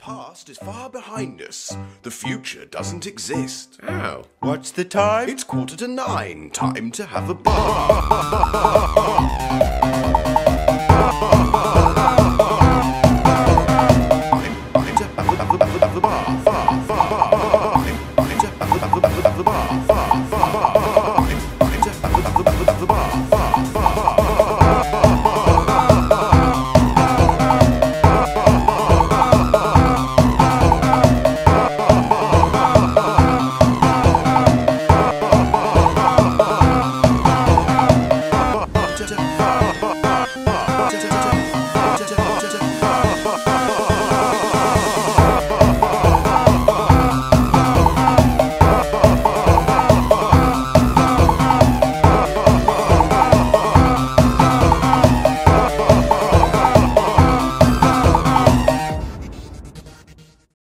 past is far behind us. The future doesn't exist. How? What's the time? It's quarter to nine. Time to have a bath. Oh!